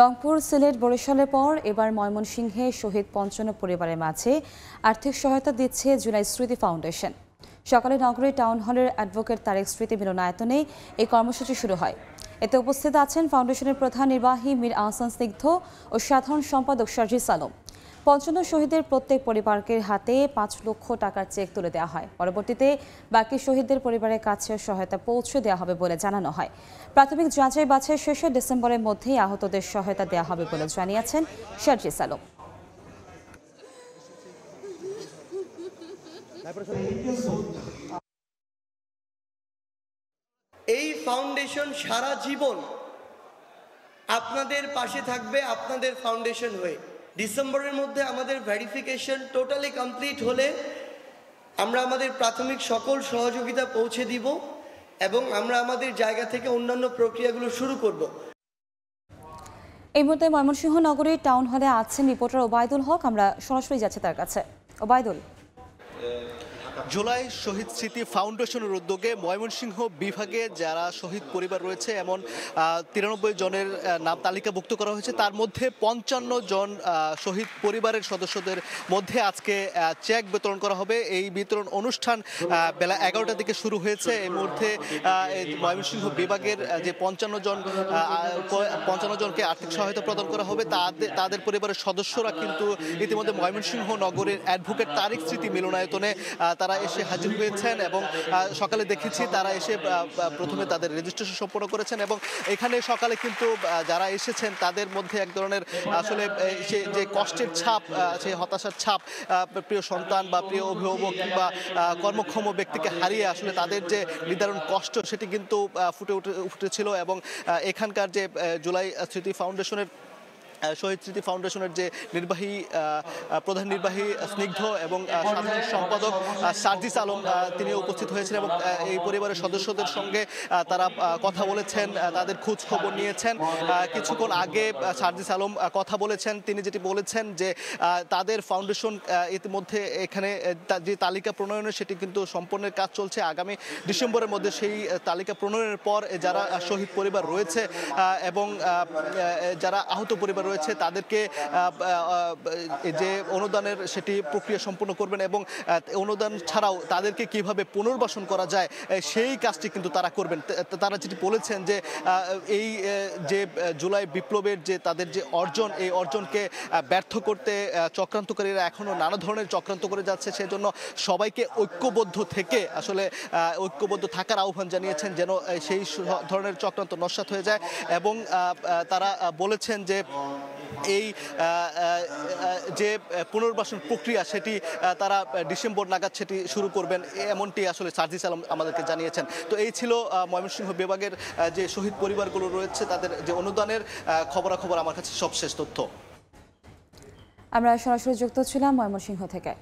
রংপুর, সিলেট, বরিশালের পর এবার ময়মনসিংহে শহীদ পঞ্চান্ন পরিবারের মাঝে আর্থিক সহায়তা দিচ্ছে জুলাই স্মৃতি ফাউন্ডেশন। সকালে নগরের টাউন হলের অ্যাডভোকেট তারেক স্মৃতি মিলনায়তনে এই কর্মসূচি শুরু হয়। এতে উপস্থিত আছেন ফাউন্ডেশনের প্রধান নির্বাহী মীর আহসান স্নিগ্ধ ও সাধারণ সম্পাদক সার্জি আলম। পঞ্চান্ন শহীদের প্রত্যেক পরিবারকে হাতে পাঁচ লক্ষ টাকার চেক তুলে দেওয়া হয়। পরবর্তীতে বাকি শহীদদের পরিবারের কাছে সহায়তা পৌঁছে দেওয়া হবে বলে জানানো হয়। প্রাথমিক যাচাই বাছাই শেষে ডিসেম্বরের মধ্যেই আহতদের সহায়তা দেওয়া হবে বলে জানিয়েছেন সার্জিস আলম এই ফাউন্ডেশন সারা জীবন আপনাদের পাশে থাকবে, আপনাদের ফাউন্ডেশন হয়ে। ডিসেম্বরের মধ্যে আমাদের ভেরিফিকেশন টোটালি কমপ্লিট হলে আমরা আমাদের প্রাথমিক সকল সহযোগিতা পৌঁছে দিব এবং আমরা আমাদের জায়গা থেকে অন্যান্য প্রক্রিয়াগুলো শুরু করব। এই মুহূর্তে ময়মনসিংহ নগরীর টাউন হলে আছেন রিপোর্টার ওবায়দুল হক, আমরা সরাসরি যাচ্ছি তার কাছে। ওবায়দুল। জুলাই শহীদ স্মৃতি ফাউন্ডেশনের উদ্যোগে ময়মনসিংহ বিভাগে যারা শহীদ পরিবার রয়েছে এমন তিরানব্বই জনের নাম তালিকাভুক্ত করা হয়েছে। তার মধ্যে পঞ্চান্ন জন শহীদ পরিবারের সদস্যদের মধ্যে আজকে চেক বিতরণ করা হবে। এই বিতরণ অনুষ্ঠান বেলা এগারোটার দিকে শুরু হয়েছে। এই মুহূর্তে ময়মনসিংহ বিভাগের যে পঞ্চান্ন জন পঞ্চান্ন জনকে আর্থিক সহায়তা প্রদান করা হবে তাদের তাদের পরিবারের সদস্যরা কিন্তু ইতিমধ্যে ময়মনসিংহ নগরের অ্যাডভোকেট তারিক স্মৃতি মিলনায়তনে আহ, তারা এসে হাজির হয়েছেন এবং সকালে দেখেছি তারা এসে প্রথমে তাদের রেজিস্ট্রেশন সম্পন্ন করেছেন এবং এখানে সকালে কিন্তু যারা এসেছেন তাদের মধ্যে এক ধরনের আসলে সে যে কষ্টের ছাপ সেই হতাশার ছাপ প্রিয় সন্তান বা প্রিয় অভিভাবক আহ, কর্মক্ষম ব্যক্তিকে হারিয়ে আসলে তাদের যে নির্ধারণ কষ্ট সেটি কিন্তু ফুটে উঠে উঠেছিল এবং এখানকার যে জুলাই স্মৃতি ফাউন্ডেশনের শহীদ স্মৃতি ফাউন্ডেশনের যে নির্বাহী প্রধান নির্বাহী স্নিগ্ধ এবং সাধারণ সম্পাদক সার্জিস আলম তিনি উপস্থিত হয়েছেন এবং এই পরিবারের সদস্যদের সঙ্গে তারা কথা বলেছেন তাদের খোঁজ খবর নিয়েছেন। কিছুক্ষণ আগে সার্জিস আলম কথা বলেছেন। তিনি যেটি বলেছেন যে তাদের ফাউন্ডেশন ইতিমধ্যে এখানে যে তালিকা প্রণয়নের সেটি কিন্তু সম্পন্নের কাজ চলছে। আগামী ডিসেম্বরের মধ্যে সেই তালিকা প্রণয়নের পর যারা শহীদ পরিবার রয়েছে এবং যারা আহত পরিবার রয়েছে, তাদেরকে যে অনুদানের সেটি প্রক্রিয়া সম্পন্ন করবেন এবং অনুদান ছাড়াও তাদেরকে কীভাবে পুনর্বাসন করা যায় সেই কাজটি কিন্তু তারা করবেন। তারা যেটি বলেছেন যে এই যে জুলাই বিপ্লবের যে তাদের যে অর্জন, এই অর্জনকে ব্যর্থ করতে চক্রান্তকারীরা এখনও নানা ধরনের চক্রান্ত করে যাচ্ছে। সেজন্য সবাইকে ঐক্যবদ্ধ থেকে, আসলে ঐক্যবদ্ধ থাকার আহ্বান জানিয়েছেন যেন সেই ধরনের চক্রান্ত নস্বাত হয়ে যায় এবং তারা বলেছেন যে এই যে পুনর্বাসন প্রক্রিয়া সেটি তারা ডিসেম্বর নাগাদ সেটি শুরু করবেন, এমনটি আসলে সার্জিস আলম আমাদেরকে জানিয়েছেন। তো এই ছিল ময়মনসিংহ বিভাগের যে শহীদ পরিবারগুলো রয়েছে, তাদের যে অনুদানের খবরাখবর, আমার কাছে সবশেষ তথ্য। আমরা সরাসরি যুক্ত ছিলাম ময়মনসিংহ থেকে।